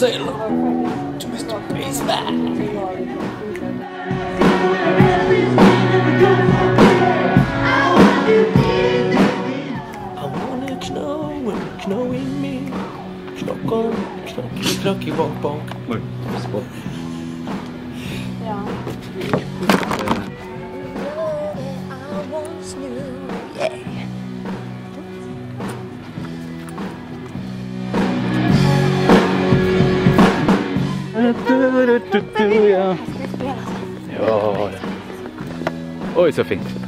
säger to Mr. Baseman. I wanna know when knowing me. Knock on, knocky, knocky, bonk, bonk. Oj, spott. Ja. I once knew, yeah. ja. ja. Oj, så fint.